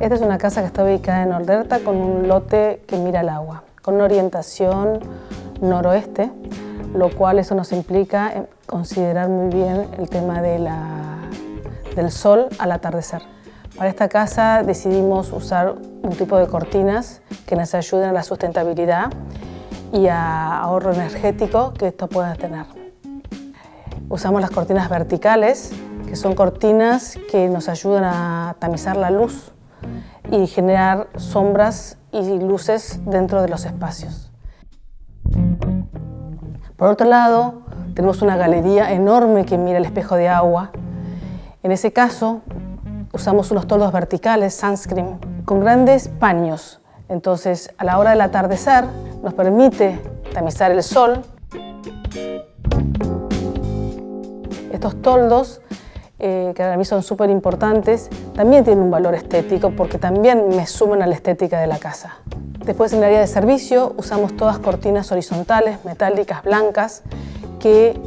Esta es una casa que está ubicada en Orderta con un lote que mira al agua, con una orientación noroeste, lo cual eso nos implica eh, considerar muy bien el tema de la, del sol al atardecer. Para esta casa decidimos usar un tipo de cortinas que nos ayuden a la sustentabilidad y a ahorro energético que esto pueda tener. Usamos las cortinas verticales, que son cortinas que nos ayudan a tamizar la luz y generar sombras y luces dentro de los espacios. Por otro lado, tenemos una galería enorme que mira el espejo de agua. En ese caso, usamos unos toldos verticales, sunscreen, con grandes paños. Entonces, a la hora del atardecer, nos permite tamizar el sol. Estos toldos eh, que para mí son súper importantes, también tienen un valor estético porque también me suman a la estética de la casa. Después en el área de servicio usamos todas cortinas horizontales, metálicas, blancas, que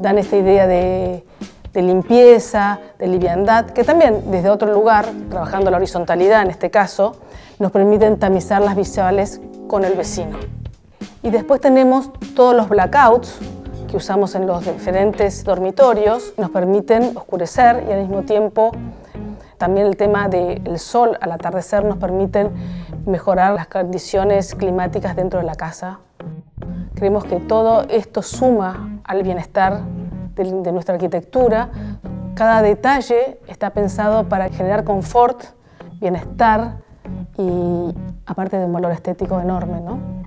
dan esta idea de, de limpieza, de liviandad, que también desde otro lugar, trabajando la horizontalidad en este caso, nos permiten tamizar las visuales con el vecino. Y después tenemos todos los blackouts, que usamos en los diferentes dormitorios nos permiten oscurecer y al mismo tiempo también el tema del sol al atardecer nos permiten mejorar las condiciones climáticas dentro de la casa. Creemos que todo esto suma al bienestar de, nuestra arquitectura. Cada detalle está pensado para generar confort, bienestar y aparte de un valor estético enorme. ¿no?